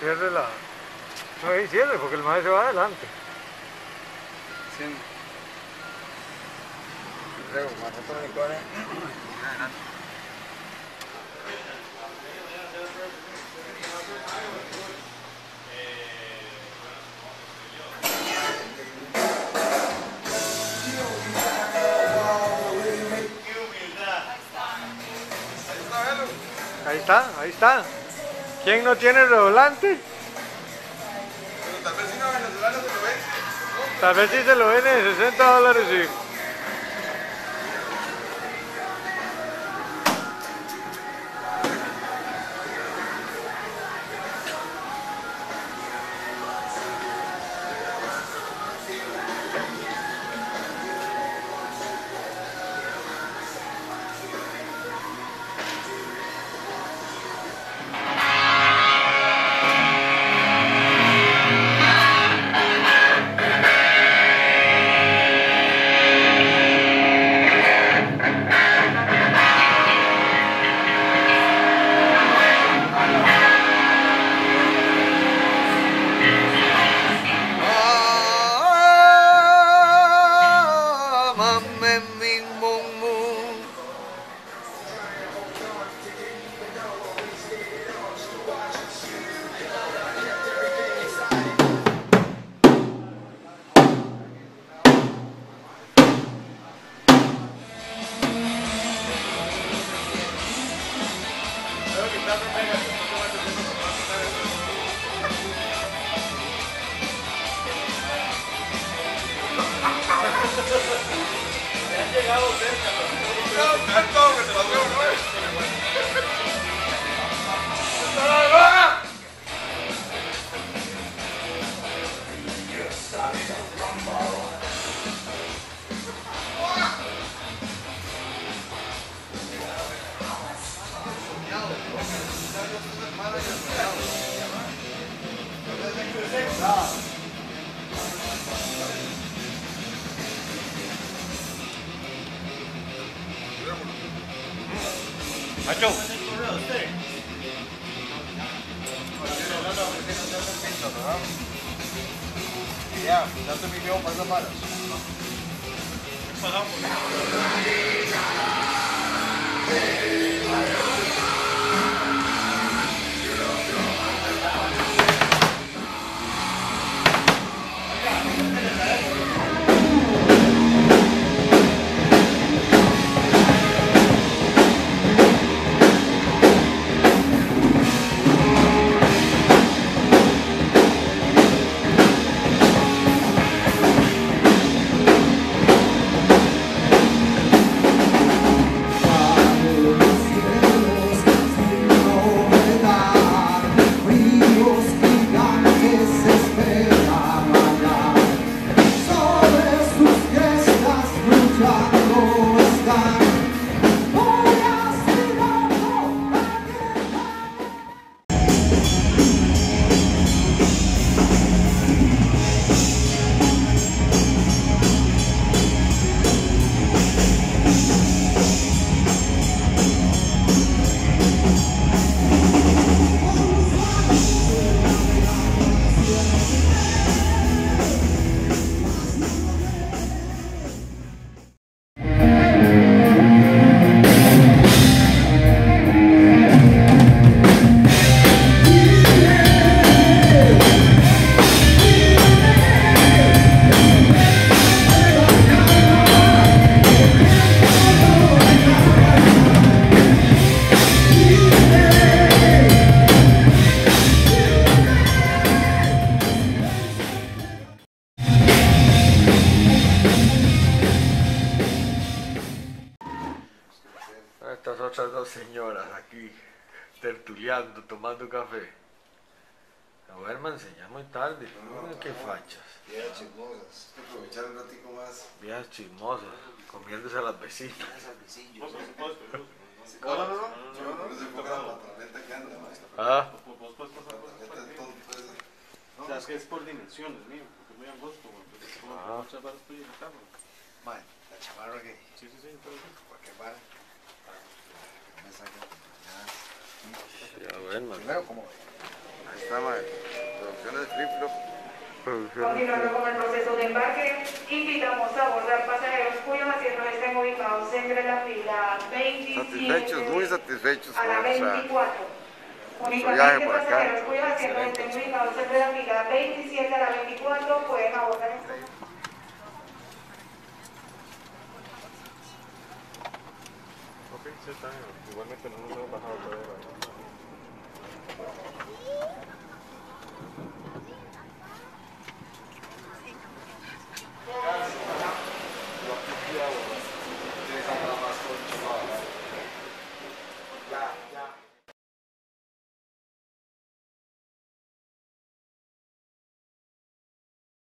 cierre la... No, y cierre, porque el maestro se va adelante. Sí. Luego, otro licor, ¿eh? Ahí está, ahí está. ¿Quién no tiene redoblante? Pero tal vez si no venezolano se lo ve. Tal vez sí se lo venden en 60 dólares y... cerca. Achou? Yeah, that's what we for the butters. Otras dos señoras aquí, tertuleando, tomando café. La Berman enseña muy tarde. Qué fachas. Ya, chismosas. Hay que aprovechar un ratico más. Viejas chismosas, comiéndose a las vecinas. No, no, no. Yo no les enfoco la patroneta que anda, maestro. Ah, Patroneta de todo. O sea, es que es por dimensiones, mío, porque es muy angosto, güey. Entonces, como Ah. muchas varas tuyas acá, güey. Man, la chamarra que Sí, sí, sí, pero sí. cualquier vara. Ya. Primero, como está, madre. Producciones Flip Flop. Continuando con el proceso de embarque, invitamos a abordar pasajeros cuyos asientos estén ubicados entre la fila 27 Satisfechos, muy satisfechos a la con nuestra 24. viaje Únicamente pasajeros cuyos asientos estén ubicados entre la fila 27 a la 24 pueden abordar Igualmente no nos hemos bajado todavía.